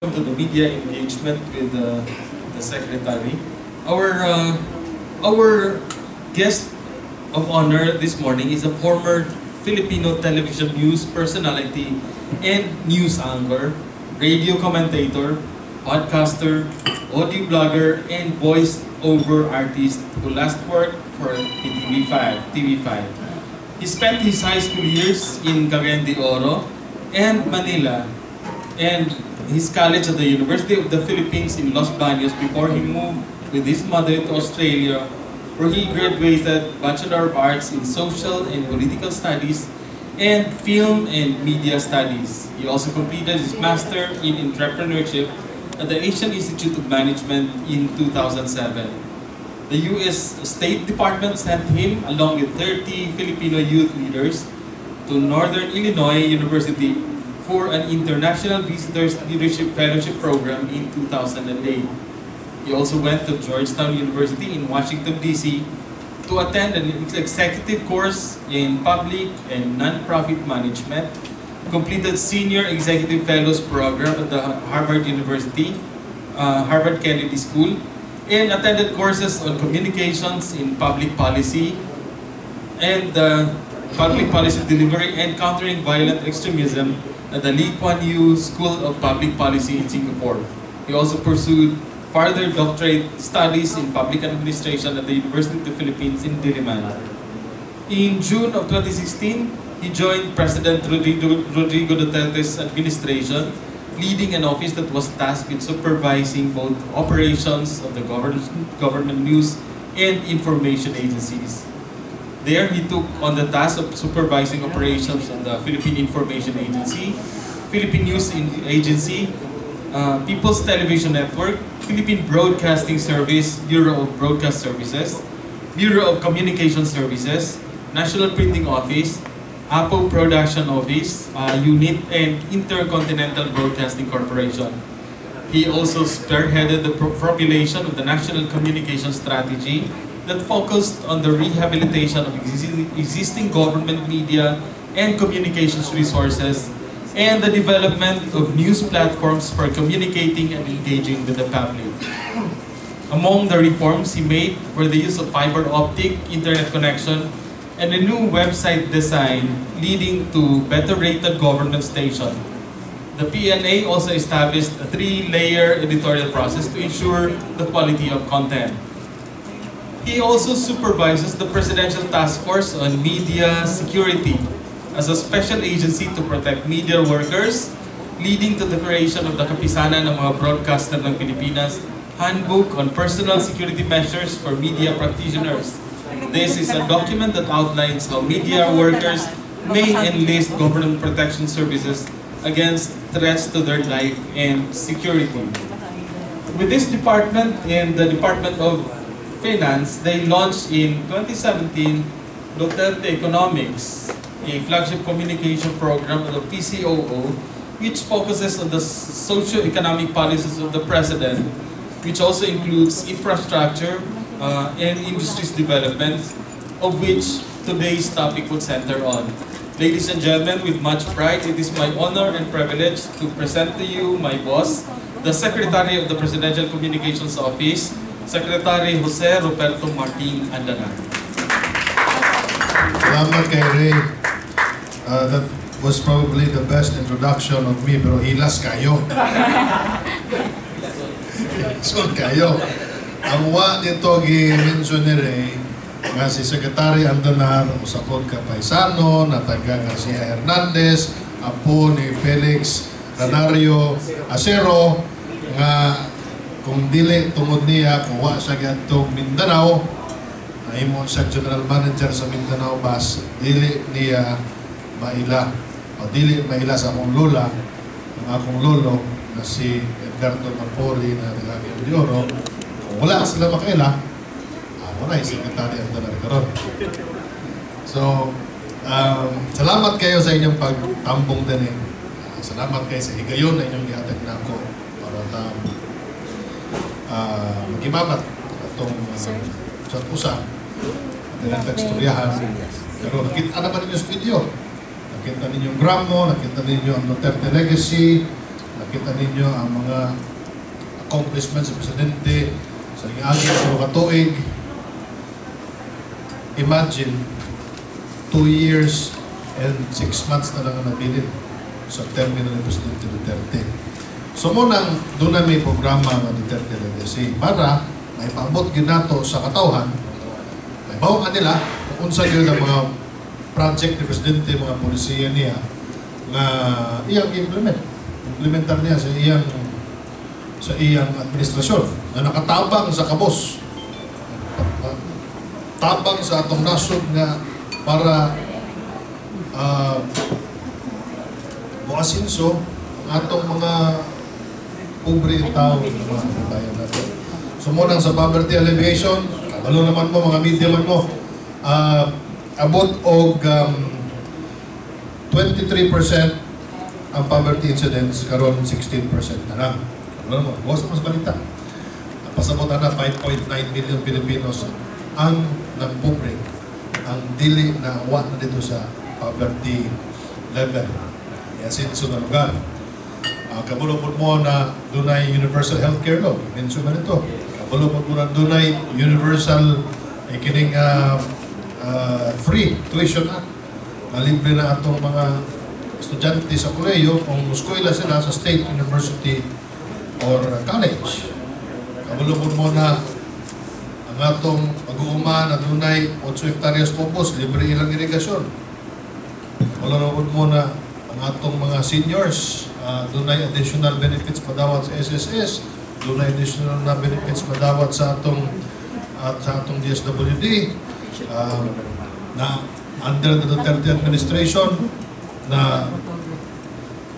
to the media engagement with uh, the secretary. Our uh, our guest of honor this morning is a former Filipino television news personality and news anchor, radio commentator, podcaster, audio blogger, and voice-over artist who last worked for TV5. TV5. He spent his high school years in Cagayan de Oro and Manila, and his college at the University of the Philippines in Los Baños before he moved with his mother to Australia, where he graduated Bachelor of Arts in Social and Political Studies and Film and Media Studies. He also completed his Master in Entrepreneurship at the Asian Institute of Management in 2007. The U.S. State Department sent him, along with 30 Filipino youth leaders, to Northern Illinois University for an International Visitors Leadership Fellowship Program in 2008. He also went to Georgetown University in Washington, D.C. to attend an executive course in public and nonprofit management, completed Senior Executive Fellows Program at the Harvard University, uh, Harvard Kennedy School, and attended courses on communications in public policy and uh, public policy delivery and countering violent extremism at the Lee Kuan Yew School of Public Policy in Singapore. He also pursued further doctorate studies in public administration at the University of the Philippines in Diliman. In June of 2016, he joined President Rodrigo, Duterte's administration, leading an office that was tasked with supervising both operations of the government, government news and information agencies. There, he took on the task of supervising operations of the Philippine Information Agency, Philippine News Agency, uh, People's Television Network, Philippine Broadcasting Service, Bureau of Broadcast Services, Bureau of Communication Services, National Printing Office, Apple Production Office, uh, Unit, and Intercontinental Broadcasting Corporation. He also spearheaded the formulation of the National Communication Strategy that focused on the rehabilitation of existing, government media and communications resources and the development of news platforms for communicating and engaging with the public. Among the reforms he made were the use of fiber optic internet connection and a new website design leading to better rated government station. The PNA also established a three-layer editorial process to ensure the quality of content. He also supervises the Presidential Task Force on Media Security as a special agency to protect media workers, leading to the creation of the Kapisanan ng mga broadcaster ng Pilipinas Handbook on Personal Security Measures for Media Practitioners. This is a document that outlines how media workers may enlist government protection services against threats to their life and security. With this department and the Department of Finance, they launched in 2017 Duterte Economics, a flagship communication program of the PCOO, which focuses on the socio-economic policies of the President, which also includes infrastructure uh, and industries development, of which today's topic would center on. Ladies and gentlemen, with much pride, it is my honor and privilege to present to you my boss, the Secretary of the Presidential Communications Office, Secretary Jose Roberto Martin Andanar. Salamat kay Ray. Uh, that was probably the best introduction of me, pero hilas kayo. so kayo. Ang wa nito gi-mention ni Ray, nga si Secretary Andanar, usapod ka paisano, na taga Garcia Hernandez, apo ni Felix Ranario Acero, nga kung dili tungod niya kung wa siya giadtong Mindanao imo siya general manager sa Mindanao Bus dili niya maila. O dili maila sa akong lola ang akong lolo na si Edgardo Mapori na taga de Oro. Kung wala sila makaila ako na yung sekretary ang tanar karon so um, salamat kayo sa inyong pagtambong din eh. salamat kayo sa higayon na inyong gihatag na ako para ta uh, magimamat atong uh, sa pusa nilang tagstoryahan. Pero nakita naman ninyo sa video. Nakita ninyo yung Gramo, nakita ninyo ang Duterte Legacy, nakita ninyo ang mga accomplishments sa Presidente sa iaging mga katuig. Imagine, two years and six months na lang ang nabilin sa termino ni Presidente Duterte. So munang doon na may programa ng Duterte Legacy para maipabot ginato sa katawhan, may bawang nila kung unsa yun ang mga project ni Presidente, mga polisiya niya nga iyang implement. Implementar niya sa iyang sa iyang administrasyon na nakatabang sa kabos. Tabang sa atong nasod nga para uh, muasinso ang atong mga pobre tao ng mga kabayan natin. So munang sa poverty alleviation, kabalo naman mo, mga media man mo, uh, abot og um, 23% ang poverty incidence karon 16% na lang. Kabalo naman sa balita. Pasabot na 5.9 million Filipinos ang nagpobre ang dili na wa na dito sa poverty level. Yasin sa lugar. Uh, kabulupot mo na dunay universal healthcare law. Mention man ito. Kabulupot mo na dunay universal eh, uh, uh, free tuition act. Nalibre na atong mga estudyante sa koleyo kung eskwela sila sa state university or college. Kabulupot mo na ang atong pag-uuma na dunay 8 hektaryas pobos, libre ilang irigasyon. Kabulupot mo na ang atong mga seniors, uh, dunay additional benefits padawat sa SSS, dunay additional na benefits padawat sa atong at sa atong DSWD um, na under the Duterte administration na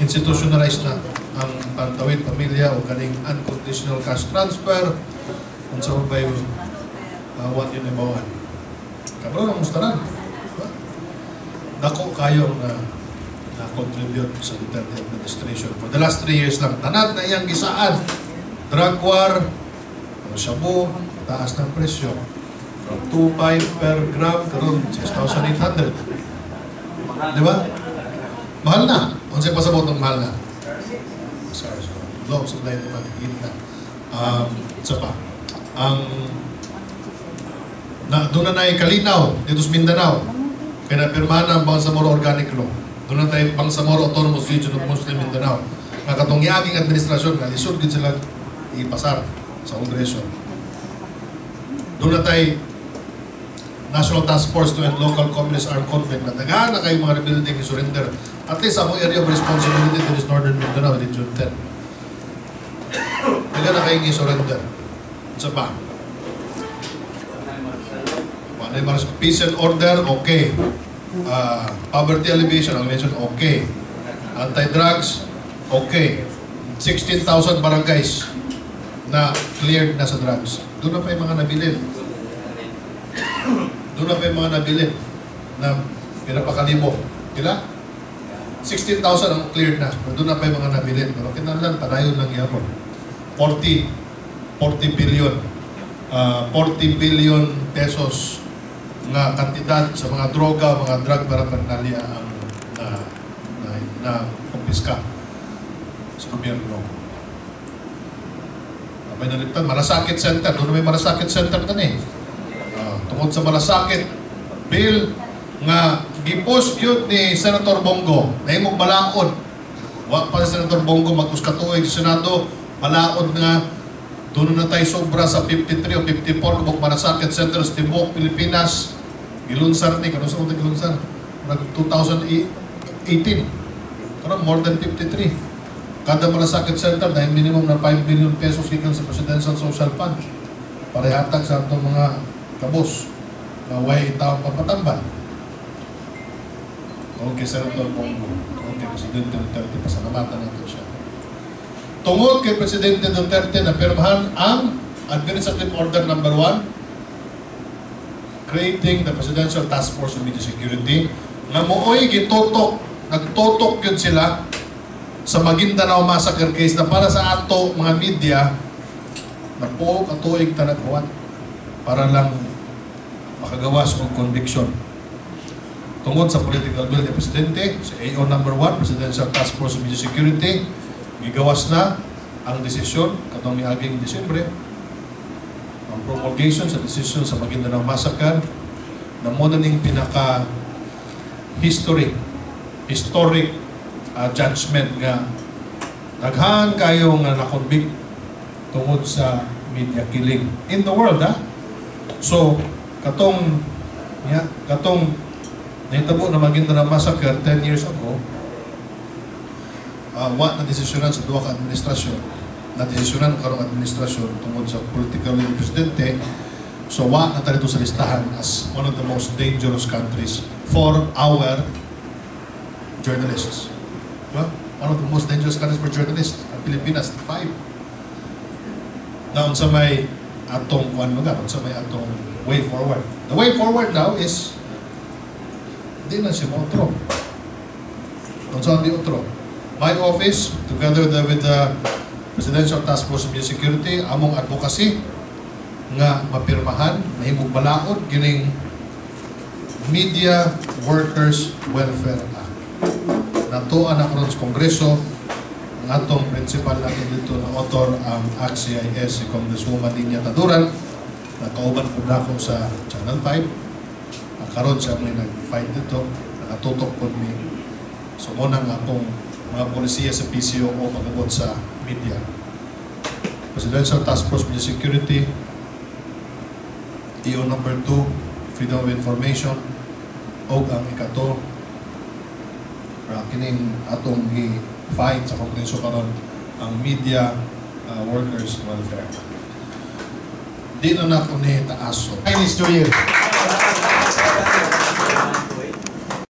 institutionalized na ang pantawid pamilya o kaning unconditional cash transfer kung sa ba yung uh, what yun ibawan. Kabro ng mustaran. Diba? Dako kayo na na-contribute sa Duterte administration. For the last three years lang, tanad na iyang gisaan. Drug war, o shabu, taas ng presyo. From 2.5 per gram, karon 6,800. Di ba? Mahal na. Kung siya pasabot ng mahal na. Sorry, sorry. Low supply naman, higit na. Um, isa pa. Ang na, doon na na kalinaw dito sa Mindanao. Kaya napirmahan ang Bangsamoro Organic Law. Doon na tayo Bangsamoro Autonomous Region of Muslim Mindanao. Nga katong iaging administrasyon nga lisod gid sila ipasar sa Kongreso. Doon National Task Force to End Local Communist Armed Conflict na daghan na kayo mga rebuilding ni surrender. At least among area of responsibility to this Northern Mindanao in June 10. Daghan na kayo surrender. Sa pa? Mga peace and order, okay. Uh, poverty alleviation, ang mention, okay. Anti-drugs, okay. 16,000 barangays na cleared na sa drugs. Doon na pa yung mga nabilin. Doon na pa yung mga nabilin na pinapakalibo. Kila? 16,000 ang cleared na. Doon na pa yung mga nabilin. Pero kinalan, padayon lang yapon. 40, 40 billion. Uh, 40 billion pesos nga kantidad sa mga droga, mga drug paraphernalia ang na, na, na kumpiska sa gobyerno. May naliptan, Malasakit Center. Doon may Malasakit Center na eh. Uh, tungkol sa Malasakit, bill nga gipos yun ni Senator Bongo na imong balaod. Wa pa si Senator Bongo magkuskatuig sa Senado, balaod nga doon na tayo sobra sa 53 o 54 kubok Malasakit Center sa Tibok, Pilipinas. Gilunsar ni, kano sa unang gilunsar? Nag 2018. Karon more than 53. Kada malasakit center dahil minimum na 5 million pesos gikan sa Presidential Social Fund para ihatag sa atong mga kabos na way taong papatambal. Okay, Senator Bongo. Okay, Presidente Duterte, pasalamatan natin siya. Tungod kay Presidente Duterte na pirmahan ang Administrative Order Number 1 creating the Presidential Task Force on Media Security nga mooy gitutok, nagtutok yun sila sa Maguindanao massacre case na para sa ato mga media na po katuig tanaghuan para lang makagawas og conviction. Tungod sa political will ni Presidente sa AO number 1, Presidential Task Force on Media Security gigawas na ang desisyon katong miaging Disyembre ang promulgation sa desisyon sa Maguindanao Massacre na mo na ning pinaka history historic uh, judgment nga daghan kayo nga nakonvict tungod sa media killing in the world ha so katong ya katong nahitabo na Maguindanao Massacre 10 years ago uh, wa na desisyonan sa duha ka administrasyon na desisyonan karong administrasyon tungod sa political ng presidente. So wa na tarito sa listahan as one of the most dangerous countries for our journalists. Diba? one of the most dangerous countries for journalists ang Pilipinas five. Naon sa may atong kuan mga sa may atong way forward. The way forward now is di na si Motro kung saan di otro? My office, together the, with the Presidential Task Force on Security, among advocacy nga mapirmahan, mahimong balaod, gining Media Workers Welfare Act. Natuan na karon sa Kongreso, ang atong principal natin dito na author ang Act CIS, si Congresswoman Linya Taduran, nakauban po na ako sa Channel 5. Ang karon siya may nag-fight dito, nakatutok po mi. So, nga akong mga polisiya sa PCO o pagabot sa media. Presidential Task Force Media Security, EO number 2, Freedom of Information, o ang ikato, uh, kining atong i-fight sa Kongreso karon ang Media uh, Workers Welfare. Di na na ko ni taaso. Chinese New Year.